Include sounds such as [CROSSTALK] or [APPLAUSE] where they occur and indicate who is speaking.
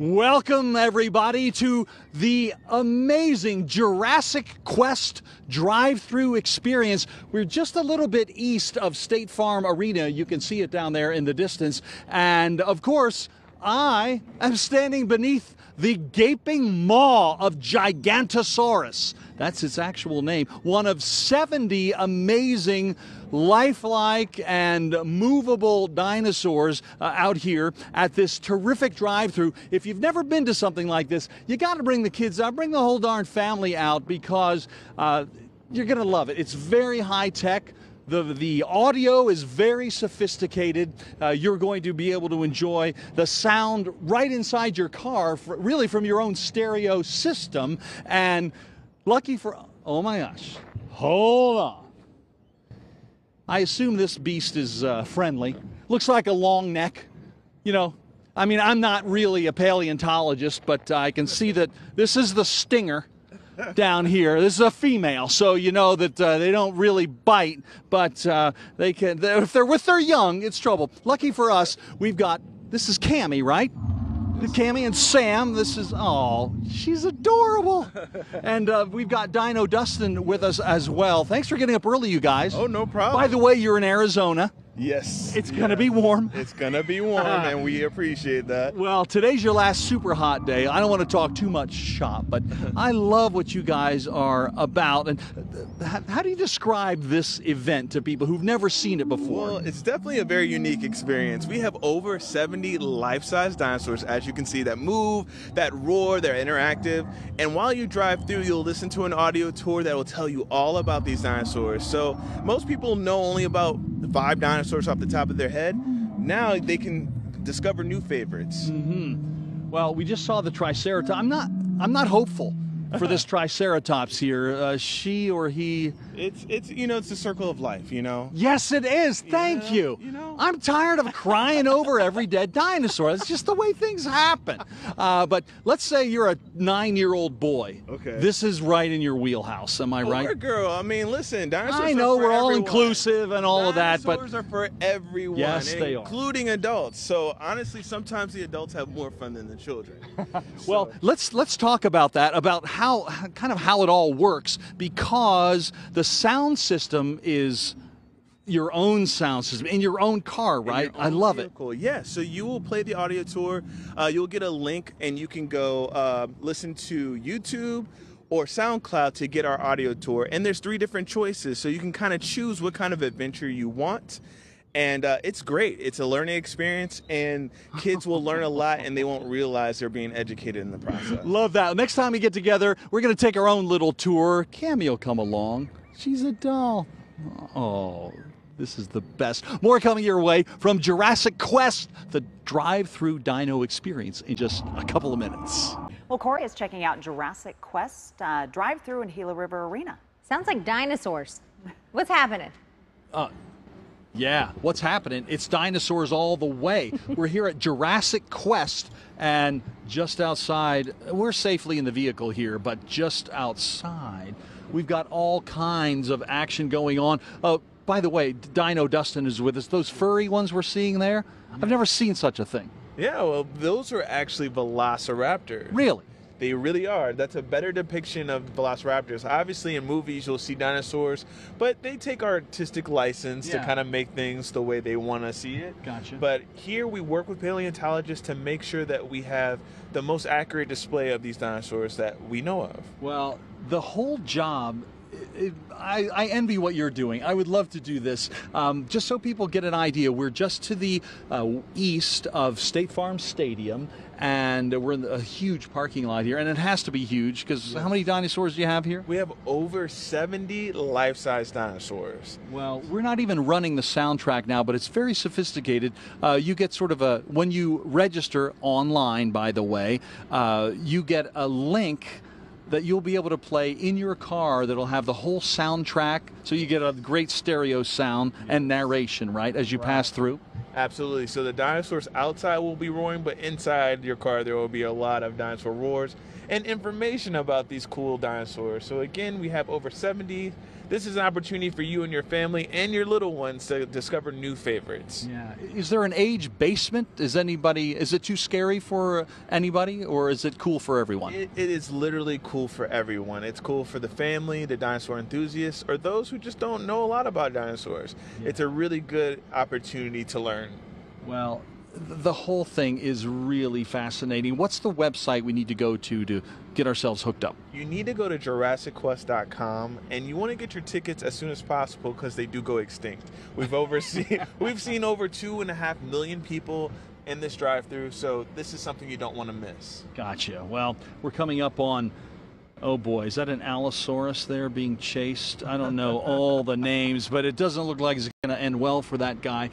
Speaker 1: Welcome, everybody, to the amazing Jurassic Quest drive through experience. We're just a little bit east of State Farm Arena. You can see it down there in the distance. And of course, I am standing beneath the gaping maw of Gigantosaurus. That's its actual name. One of 70 amazing, lifelike, and movable dinosaurs uh, out here at this terrific drive through. If you've never been to something like this, you got to bring the kids out, bring the whole darn family out because uh, you're going to love it. It's very high tech. The, the audio is very sophisticated. Uh, you're going to be able to enjoy the sound right inside your car, for, really from your own stereo system. And lucky for, oh my gosh, hold on. I assume this beast is uh, friendly. Looks like a long neck. You know, I mean, I'm not really a paleontologist, but I can see that this is the stinger down here. This is a female, so you know that uh, they don't really bite, but uh, they can. They're, if they're with their young, it's trouble. Lucky for us, we've got this is Cammy, right? Cammy and Sam. This is oh, she's adorable, [LAUGHS] and uh, we've got Dino Dustin with us as well. Thanks for getting up early, you guys.
Speaker 2: Oh, no problem.
Speaker 1: By the way, you're in Arizona.
Speaker 2: Yes.
Speaker 1: It's gonna be warm.
Speaker 2: It's gonna be warm, [LAUGHS] and we appreciate that.
Speaker 1: Well, today's your last super hot day. I don't want to talk too much shop, but [LAUGHS] I love what you guys are about. And uh, how, do you describe this event to people who've never seen it before?
Speaker 2: Well, it's definitely a very unique experience. We have over 70 life-size dinosaurs, as you can see, that move, that roar, they're interactive. And while you drive through, you'll listen to an audio tour that will tell you all about these dinosaurs. So most people know only about five dinosaurs off the top of their head. Now they can discover new favorites.
Speaker 1: Mm-hmm. Well, we just saw the Triceratops. I'm not. I'm not hopeful for this Triceratops here. Uh, she or he.
Speaker 2: It's it's you know it's the circle of life. You know.
Speaker 1: Yes, it is. Thank
Speaker 2: Yeah,
Speaker 1: you.
Speaker 2: you know.
Speaker 1: I'm tired of crying over every dead dinosaur. It's just the way things happen. [LAUGHS] Uh, but let's say you're a nine-year-old boy.
Speaker 2: Okay.
Speaker 1: This is right in your wheelhouse. Am I right?
Speaker 2: Or girl, I mean, listen, dinosaurs.
Speaker 1: I
Speaker 2: are
Speaker 1: know
Speaker 2: for
Speaker 1: we're all
Speaker 2: everyone.
Speaker 1: inclusive and all of that, but
Speaker 2: Dinosaurs are for everyone,
Speaker 1: Yes, they are.
Speaker 2: including adults. So honestly, sometimes the adults have more fun than the children. [LAUGHS]
Speaker 1: Well,
Speaker 2: So-
Speaker 1: let's let's talk about that, about how kind of how it all works, because the sound system is your own sound system in your own car, right?
Speaker 2: your
Speaker 1: I
Speaker 2: own
Speaker 1: love it.
Speaker 2: vehicle. Yeah, so you will play the audio tour. Uh, you'll get a link, and you can go uh, listen to YouTube or SoundCloud to get our audio tour. And there's three different choices, so you can kind of choose what kind of adventure you want. And uh, it's great. It's a learning experience, and kids will learn a lot, and they won't realize they're being educated in the process.
Speaker 1: Love that. Next time we get together, we're going to take our own little tour. Cammy will come along. She's a doll. Oh, this is the best. More coming your way from Jurassic Quest, the drive-through dino experience in just a couple of minutes.
Speaker 3: Well, Cory is checking out Jurassic Quest uh, drive-through in Gila River Arena.
Speaker 4: Sounds like dinosaurs. What's happening?
Speaker 1: Yeah, what's happening? It's dinosaurs all the way. [LAUGHS] we're here at Jurassic Quest, and just outside, we're safely in the vehicle here, but just outside, we've got all kinds of action going on. Oh, by the way, Dino Dustin is with us. Those furry ones we're seeing there, I've never seen such a thing.
Speaker 2: Yeah, well, those are actually velociraptors.
Speaker 1: Really?
Speaker 2: They really are. That's a better depiction of velociraptors. Obviously, in movies, you'll see dinosaurs, but they take artistic license
Speaker 1: Yeah.
Speaker 2: to kind of make things the way they want to see it.
Speaker 1: Gotcha.
Speaker 2: But here we work with paleontologists to make sure that we have the most accurate display of these dinosaurs that we know of.
Speaker 1: Well, the whole job. I, I envy what you're doing. I would love to do this. Um, just so people get an idea, we're just to the uh, east of State Farm Stadium, and we're in a huge parking lot here. And it has to be huge because how many dinosaurs do you have here?
Speaker 2: We have over 70 life size dinosaurs.
Speaker 1: Well, we're not even running the soundtrack now, but it's very sophisticated. Uh, you get sort of a, when you register online, by the way, uh, you get a link that you'll be able to play in your car that'll have the whole soundtrack. So you get a great stereo sound and narration, right, as you pass through.
Speaker 2: Absolutely. So the dinosaurs outside will be roaring, but inside your car there will be a lot of dinosaur roars and information about these cool dinosaurs. So again, we have over 70 this is an opportunity for you and your family and your little ones to discover new favorites.
Speaker 1: Yeah. Is there an age basement? Is anybody? Is it too scary for anybody, or is it cool for everyone?
Speaker 2: It, it is literally cool for everyone. It's cool for the family, the dinosaur enthusiasts, or those who just don't know a lot about dinosaurs. It's a really good opportunity to learn.
Speaker 1: Well, the whole thing is really fascinating. What's the website we need to go to to get ourselves hooked up?
Speaker 2: You need to go to JurassicQuest.com and you want to get your tickets as soon as possible because they do go extinct. We've overseen [LAUGHS] we've seen over two and a half million people in this drive-through, so this is something you don't want to miss.
Speaker 1: Gotcha. Well, we're coming up on. Oh boy, is that an Allosaurus there being chased? I don't know [LAUGHS] all the names, but it doesn't look like it's going to end well for that guy.